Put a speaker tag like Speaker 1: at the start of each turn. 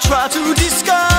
Speaker 1: Try to disguise